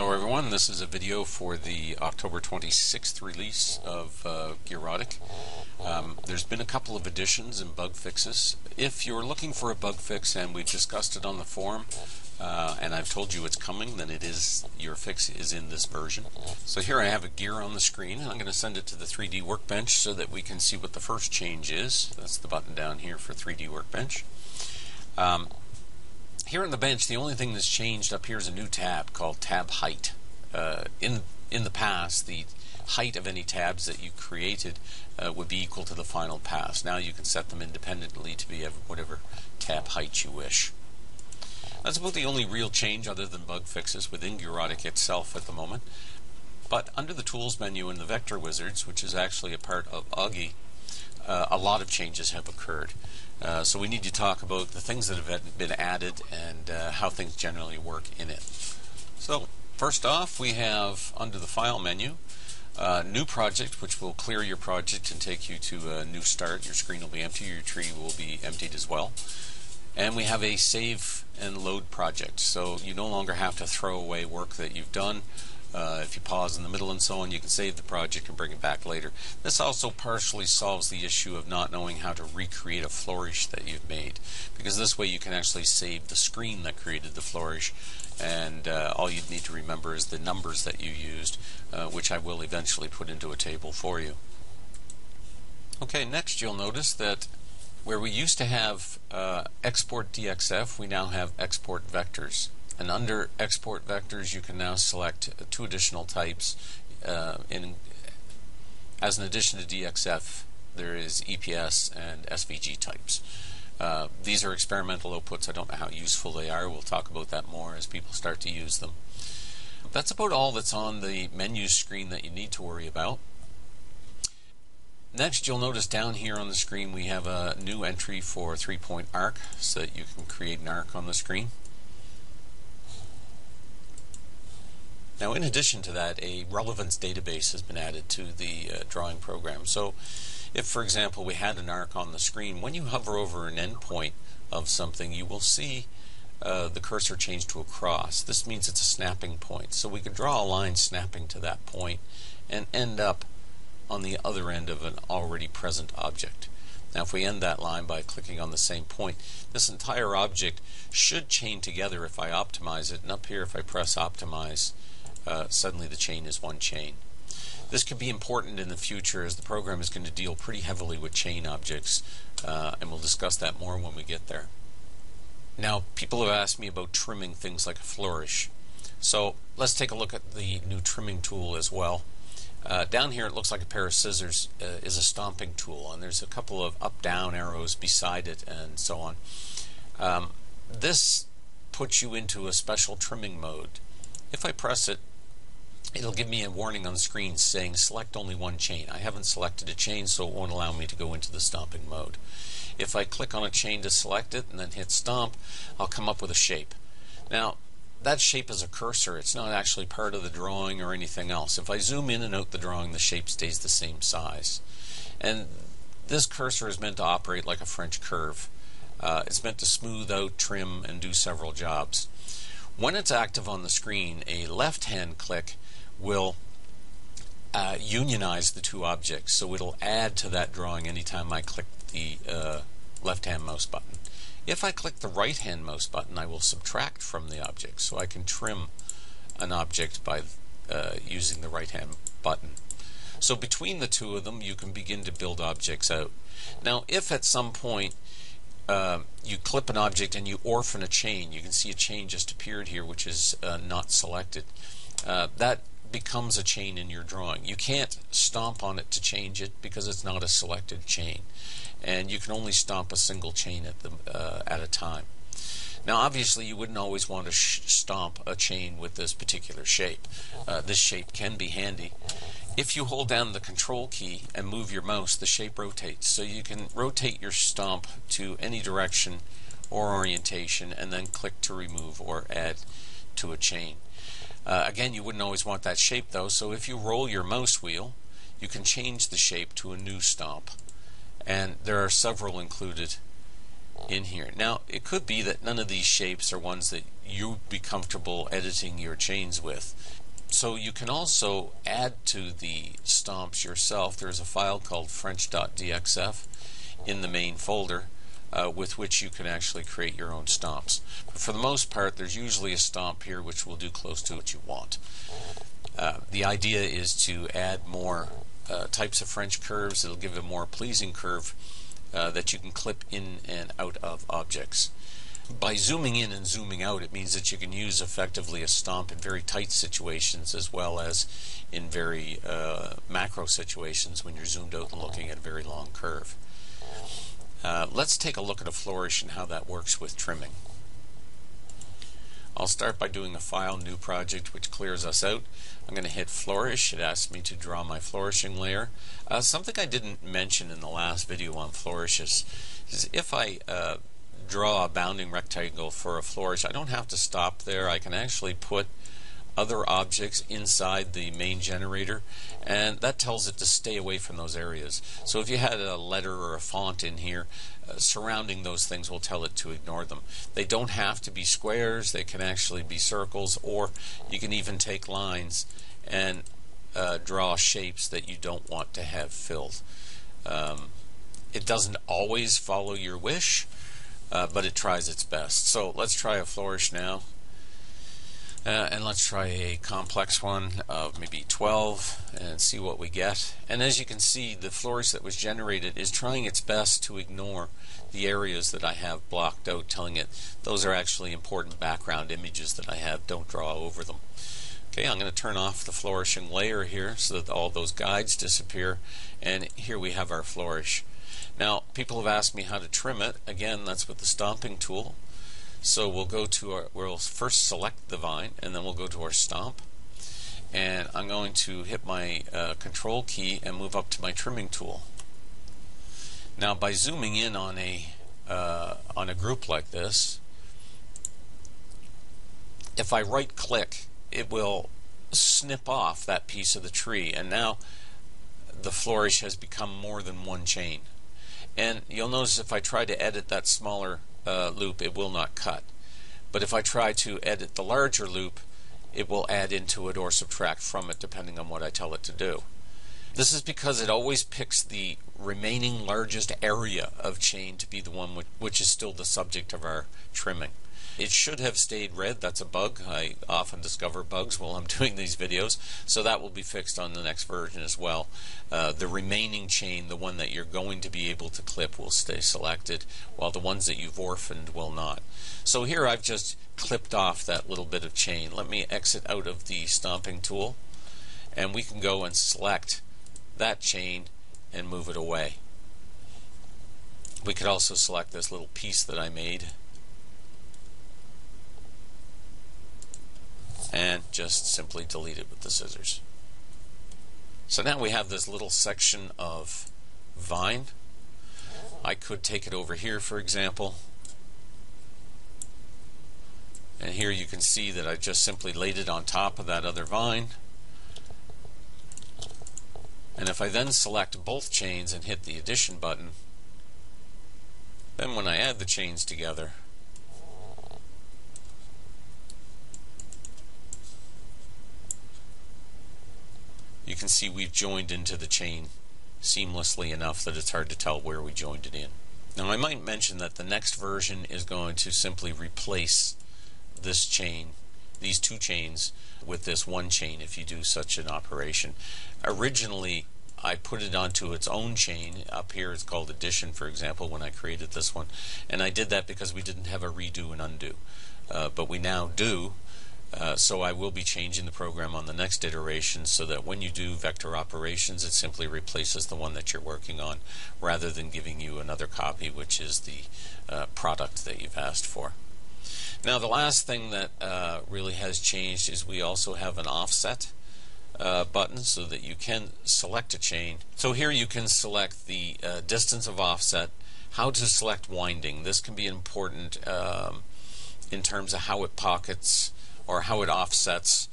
Hello everyone, this is a video for the October 26th release of uh, Gearotic. Um, there's been a couple of additions and bug fixes. If you're looking for a bug fix and we've discussed it on the forum, uh, and I've told you it's coming, then it is your fix is in this version. So here I have a gear on the screen, and I'm going to send it to the 3D Workbench so that we can see what the first change is. That's the button down here for 3D Workbench. Um, here on the bench, the only thing that's changed up here is a new tab called Tab Height. Uh, in in the past, the height of any tabs that you created uh, would be equal to the final pass. Now you can set them independently to be whatever tab height you wish. That's about the only real change other than bug fixes within Gearotic itself at the moment. But under the Tools menu in the Vector Wizards, which is actually a part of Augie, uh, a lot of changes have occurred. Uh, so we need to talk about the things that have been added and uh, how things generally work in it. So first off, we have under the File menu, uh, New Project, which will clear your project and take you to a new start. Your screen will be empty, your tree will be emptied as well. And we have a Save and Load project, so you no longer have to throw away work that you've done. Uh, if you pause in the middle and so on, you can save the project and bring it back later. This also partially solves the issue of not knowing how to recreate a flourish that you've made, because this way you can actually save the screen that created the flourish, and uh, all you'd need to remember is the numbers that you used, uh, which I will eventually put into a table for you. Okay, next you'll notice that where we used to have uh, export DXF, we now have export vectors. And under export vectors, you can now select two additional types. Uh, in, as an addition to DXF, there is EPS and SVG types. Uh, these are experimental outputs. I don't know how useful they are. We'll talk about that more as people start to use them. That's about all that's on the menu screen that you need to worry about. Next, you'll notice down here on the screen we have a new entry for three-point arc so that you can create an arc on the screen. Now, in addition to that, a relevance database has been added to the uh, drawing program. So, if, for example, we had an arc on the screen, when you hover over an endpoint of something, you will see uh, the cursor change to a cross. This means it's a snapping point. So we could draw a line snapping to that point and end up on the other end of an already present object. Now if we end that line by clicking on the same point, this entire object should chain together if I optimize it, and up here if I press optimize, uh, suddenly the chain is one chain. This could be important in the future as the program is going to deal pretty heavily with chain objects, uh, and we'll discuss that more when we get there. Now, people have asked me about trimming things like a flourish. So let's take a look at the new trimming tool as well. Uh, down here it looks like a pair of scissors uh, is a stomping tool and there's a couple of up down arrows beside it and so on. Um, this puts you into a special trimming mode. If I press it it'll give me a warning on the screen saying select only one chain. I haven't selected a chain so it won't allow me to go into the stomping mode. If I click on a chain to select it and then hit stomp I'll come up with a shape. Now that shape is a cursor. It's not actually part of the drawing or anything else. If I zoom in and out the drawing the shape stays the same size. And this cursor is meant to operate like a French curve. Uh, it's meant to smooth out, trim, and do several jobs. When it's active on the screen, a left hand click will uh, unionize the two objects. So it'll add to that drawing anytime I click the uh, left hand mouse button. If I click the right hand mouse button, I will subtract from the object. So I can trim an object by uh, using the right hand button. So between the two of them, you can begin to build objects out. Now, if at some point uh, you clip an object and you orphan a chain, you can see a chain just appeared here which is uh, not selected. Uh, that becomes a chain in your drawing. You can't stomp on it to change it because it's not a selected chain. And you can only stomp a single chain at, the, uh, at a time. Now, obviously, you wouldn't always want to stomp a chain with this particular shape. Uh, this shape can be handy. If you hold down the control key and move your mouse, the shape rotates. So you can rotate your stomp to any direction or orientation and then click to remove or add to a chain. Uh, again, you wouldn't always want that shape though, so if you roll your mouse wheel, you can change the shape to a new stomp. And there are several included in here. Now, it could be that none of these shapes are ones that you'd be comfortable editing your chains with. So you can also add to the stomps yourself. There's a file called french.dxf in the main folder uh, with which you can actually create your own stomps. But for the most part, there's usually a stomp here which will do close to what you want. Uh, the idea is to add more uh, types of French curves. It'll give a more pleasing curve uh, that you can clip in and out of objects. By zooming in and zooming out, it means that you can use effectively a stomp in very tight situations as well as in very uh, macro situations when you're zoomed out and looking at a very long curve. Uh, let's take a look at a flourish and how that works with trimming. I'll start by doing a file new project which clears us out. I'm going to hit flourish. It asks me to draw my flourishing layer. Uh, something I didn't mention in the last video on flourishes is if I uh, draw a bounding rectangle for a flourish, I don't have to stop there. I can actually put other objects inside the main generator and that tells it to stay away from those areas. So if you had a letter or a font in here, uh, surrounding those things will tell it to ignore them. They don't have to be squares, they can actually be circles, or you can even take lines and uh, draw shapes that you don't want to have filled. Um, it doesn't always follow your wish, uh, but it tries its best. So let's try a flourish now. Uh, and let's try a complex one of maybe 12 and see what we get. And as you can see, the flourish that was generated is trying its best to ignore the areas that I have blocked out, telling it those are actually important background images that I have, don't draw over them. Okay, I'm going to turn off the flourishing layer here so that all those guides disappear. And here we have our flourish. Now, people have asked me how to trim it. Again, that's with the stomping tool. So we'll go to our, we'll first select the vine and then we'll go to our stomp. And I'm going to hit my uh, control key and move up to my trimming tool. Now by zooming in on a uh, on a group like this, if I right click, it will snip off that piece of the tree and now the flourish has become more than one chain. And you'll notice if I try to edit that smaller uh, loop, it will not cut. But if I try to edit the larger loop, it will add into it or subtract from it depending on what I tell it to do. This is because it always picks the remaining largest area of chain to be the one which, which is still the subject of our trimming. It should have stayed red. That's a bug. I often discover bugs while I'm doing these videos. So that will be fixed on the next version as well. Uh, the remaining chain, the one that you're going to be able to clip, will stay selected, while the ones that you've orphaned will not. So here I've just clipped off that little bit of chain. Let me exit out of the stomping tool, and we can go and select that chain and move it away. We could also select this little piece that I made and just simply delete it with the scissors. So now we have this little section of vine. I could take it over here for example and here you can see that I just simply laid it on top of that other vine and if I then select both chains and hit the addition button then when I add the chains together can see we've joined into the chain seamlessly enough that it's hard to tell where we joined it in. Now I might mention that the next version is going to simply replace this chain, these two chains, with this one chain if you do such an operation. Originally I put it onto its own chain. Up here it's called addition, for example, when I created this one. And I did that because we didn't have a redo and undo. Uh, but we now do. Uh, so I will be changing the program on the next iteration so that when you do vector operations, it simply replaces the one that you're working on rather than giving you another copy, which is the uh, product that you've asked for. Now, the last thing that uh, really has changed is we also have an offset uh, button so that you can select a chain. So here you can select the uh, distance of offset, how to select winding. This can be important um, in terms of how it pockets or how it offsets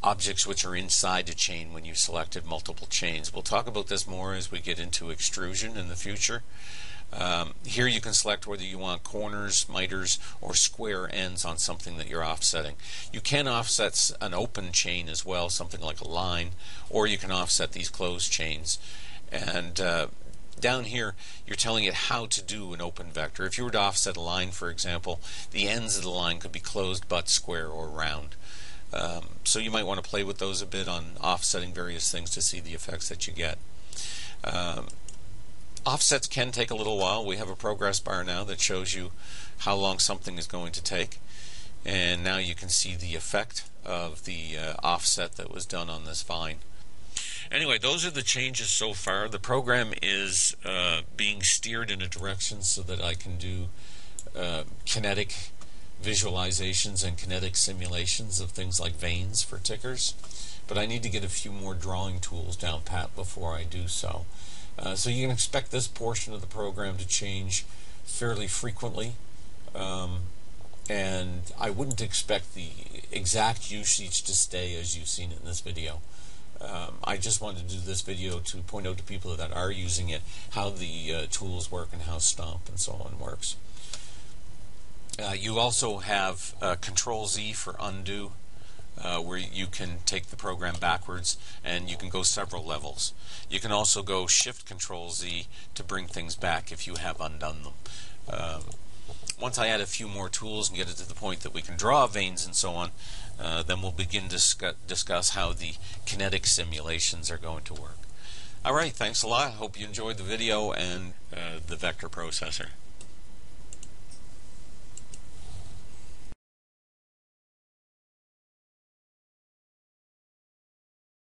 objects which are inside a chain when you selected multiple chains. We'll talk about this more as we get into extrusion in the future. Um, here you can select whether you want corners, miters, or square ends on something that you're offsetting. You can offset an open chain as well, something like a line, or you can offset these closed chains. And uh, down here, you're telling it how to do an open vector. If you were to offset a line, for example, the ends of the line could be closed but square or round. Um, so you might want to play with those a bit on offsetting various things to see the effects that you get. Um, offsets can take a little while. We have a progress bar now that shows you how long something is going to take. And now you can see the effect of the uh, offset that was done on this vine. Anyway, those are the changes so far. The program is uh, being steered in a direction so that I can do uh, kinetic visualizations and kinetic simulations of things like veins for tickers. But I need to get a few more drawing tools down pat before I do so. Uh, so you can expect this portion of the program to change fairly frequently. Um, and I wouldn't expect the exact usage to stay as you've seen it in this video. Um, I just wanted to do this video to point out to people that are using it how the uh, tools work and how Stomp and so on works. Uh, you also have uh, Control Z for undo uh, where you can take the program backwards and you can go several levels. You can also go Shift Control Z to bring things back if you have undone them. Um, once I add a few more tools and get it to the point that we can draw veins and so on, uh, then we'll begin to discuss how the kinetic simulations are going to work. All right, thanks a lot. Hope you enjoyed the video and uh, the vector processor.